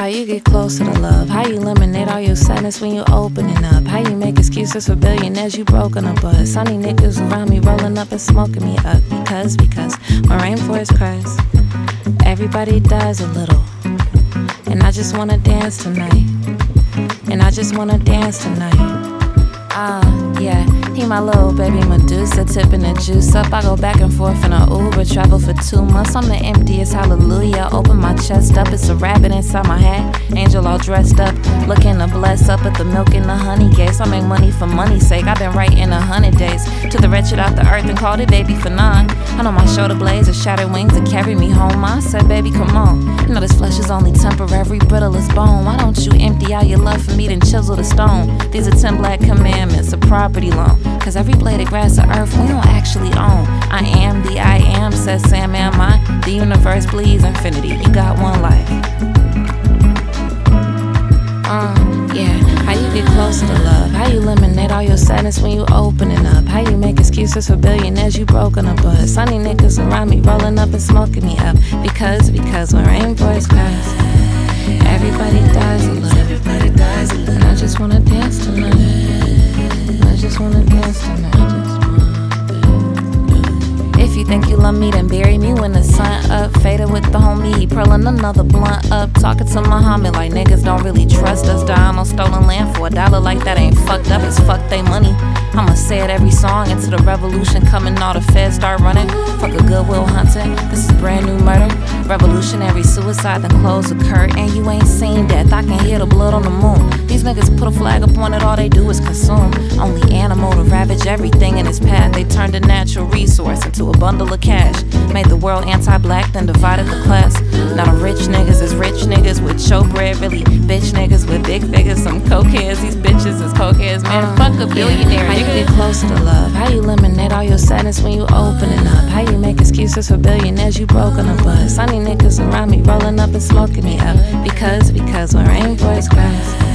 How you get closer to love? How you eliminate all your sadness when you opening up? How you make excuses for billionaires you broke broken a bus? Sunny niggas around me rolling up and smoking me up because because my rainforest cries, everybody dies a little, and I just wanna dance tonight, and I just wanna dance tonight. Ah, my little baby Medusa, tipping the juice up. I go back and forth in a Uber, travel for two months. I'm the emptiest hallelujah. Open my chest up, it's a rabbit inside my hat. Angel all dressed up, looking to bless up at the milk and the honey gas. I make money for money's sake. I've been writing a hundred days to the wretched out the earth and called it baby for none. I know my shoulder blades are shattered wings to carry me home. I said, baby, come on. You know this flesh is only temporary, brittle as bone. Why don't you empty out your love for me, then chisel the stone? These are ten black commandments, a property loan. Cause every blade of grass or earth we don't actually own. I am the I am, says Sam, am I? The universe bleeds infinity. You got one life. Uh, yeah. How you get closer to love? How you eliminate all your sadness when you opening up? How you make excuses for billionaires you broken up? But sunny niggas around me rolling up and smoking me up. Because, because when rain rainbows cries, everybody dies a little. If you think you love me, then bury me when the sun up. Faded with the homie, he purling another blunt up. Talking to Muhammad like niggas don't really trust us. Dying on stolen land for a dollar like that ain't fucked up. It's fuck they money. I'ma say it every song into the revolution coming. All the feds start running. Fuck a goodwill hunting. This is brand new murder. Revolutionary suicide, then close occurred. And you ain't seen death. I can hear the blood on the moon. Niggas put a flag up on it, all they do is consume. Only animal to ravage everything in its path. They turned a natural resource into a bundle of cash. Made the world anti black, then divided the class. Now the rich niggas is rich niggas with showbread, really bitch niggas with big figures. Some cokeheads, these bitches is cokeheads. Man, uh, fuck a billionaire. How you get closer to love? How you eliminate all your sadness when you opening up? How you make excuses for billionaires you broke broken up? But sunny niggas around me rolling up and smoking me up. Because, because when rainbows cries,